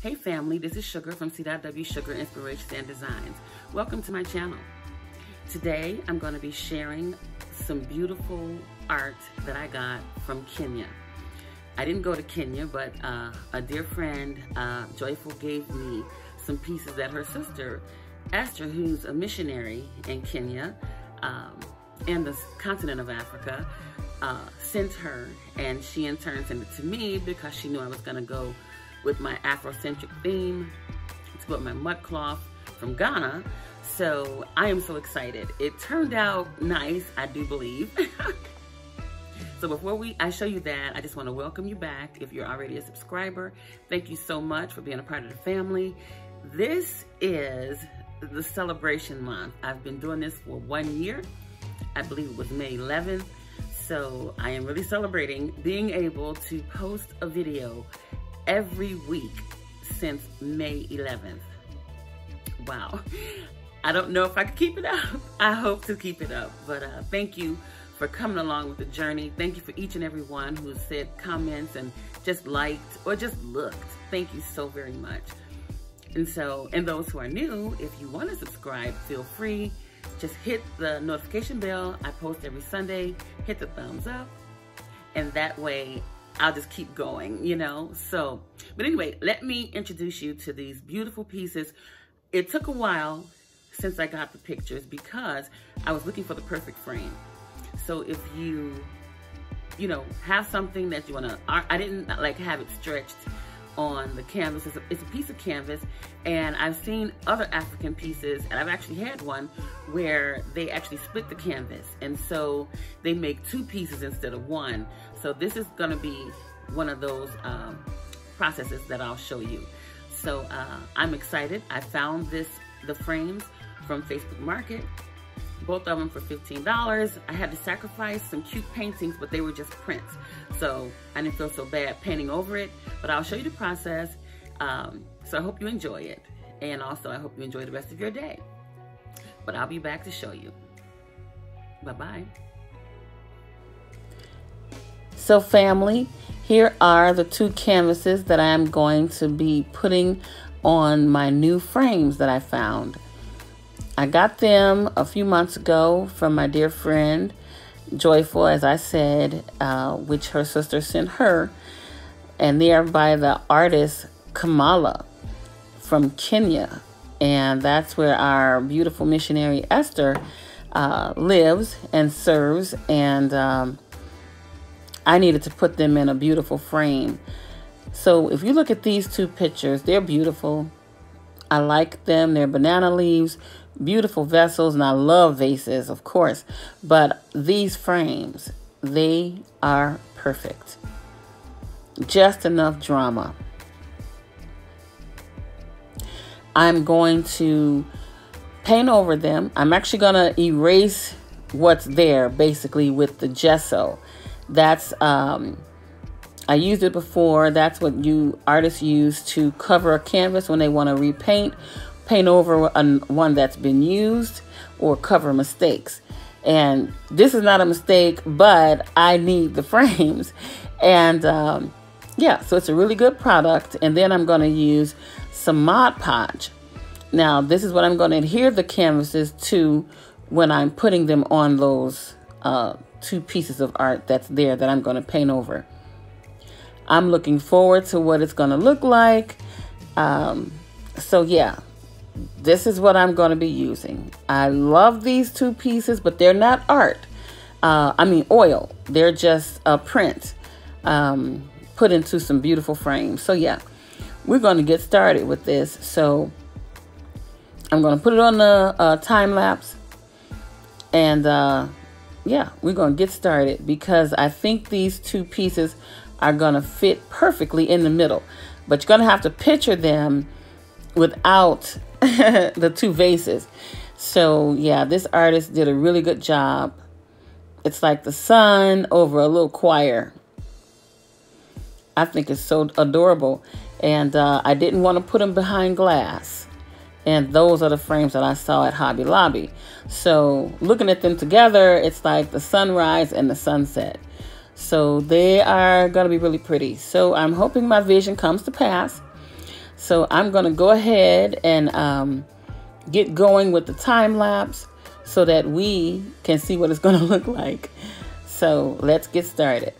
Hey family, this is Sugar from CW Sugar Inspirations and Designs. Welcome to my channel. Today I'm going to be sharing some beautiful art that I got from Kenya. I didn't go to Kenya, but uh, a dear friend, uh, Joyful, gave me some pieces that her sister, Esther, who's a missionary in Kenya um, and the continent of Africa, uh, sent her, and she in turn sent it to me because she knew I was going to go with my Afrocentric theme to put my mud cloth from Ghana. So I am so excited. It turned out nice, I do believe. so before we I show you that, I just want to welcome you back. If you're already a subscriber, thank you so much for being a part of the family. This is the celebration month. I've been doing this for one year. I believe it was May 11th. So I am really celebrating being able to post a video every week since May 11th. Wow. I don't know if I can keep it up. I hope to keep it up. But uh, thank you for coming along with the journey. Thank you for each and every one who said comments and just liked or just looked. Thank you so very much. And so, and those who are new, if you want to subscribe, feel free just hit the notification bell. I post every Sunday. Hit the thumbs up. And that way, I'll just keep going, you know? So, but anyway, let me introduce you to these beautiful pieces. It took a while since I got the pictures because I was looking for the perfect frame. So if you, you know, have something that you want to, I didn't like have it stretched on the canvas. It's a, it's a, piece of canvas and I've seen other African pieces and I've actually had one where they actually split the canvas and so they make two pieces instead of one. So this is gonna be one of those um, processes that I'll show you. So uh, I'm excited. I found this, the frames from Facebook Market both of them for $15. I had to sacrifice some cute paintings, but they were just prints. So I didn't feel so bad painting over it, but I'll show you the process. Um, so I hope you enjoy it. And also I hope you enjoy the rest of your day. But I'll be back to show you. Bye-bye. So family, here are the two canvases that I'm going to be putting on my new frames that I found. I got them a few months ago from my dear friend, Joyful, as I said, uh, which her sister sent her. And they are by the artist Kamala from Kenya. And that's where our beautiful missionary Esther uh, lives and serves. And um, I needed to put them in a beautiful frame. So if you look at these two pictures, they're beautiful. I like them. They're banana leaves beautiful vessels and I love vases, of course, but these frames, they are perfect. Just enough drama. I'm going to paint over them. I'm actually going to erase what's there basically with the gesso. That's, um, I used it before. That's what you artists use to cover a canvas when they want to repaint paint over a, one that's been used or cover mistakes. And this is not a mistake, but I need the frames. And um, yeah, so it's a really good product. And then I'm going to use some Mod Podge. Now, this is what I'm going to adhere the canvases to when I'm putting them on those uh, two pieces of art that's there that I'm going to paint over. I'm looking forward to what it's going to look like. Um, so yeah, this is what I'm going to be using. I love these two pieces, but they're not art. Uh, I mean oil. They're just a print um, put into some beautiful frames. So yeah, we're going to get started with this. So I'm going to put it on the uh, time lapse. And uh, yeah, we're going to get started because I think these two pieces are going to fit perfectly in the middle. But you're going to have to picture them without the two vases. So yeah, this artist did a really good job. It's like the sun over a little choir. I think it's so adorable. And uh, I didn't want to put them behind glass. And those are the frames that I saw at Hobby Lobby. So looking at them together, it's like the sunrise and the sunset. So they are going to be really pretty. So I'm hoping my vision comes to pass. So I'm going to go ahead and um, get going with the time lapse so that we can see what it's going to look like. So let's get started.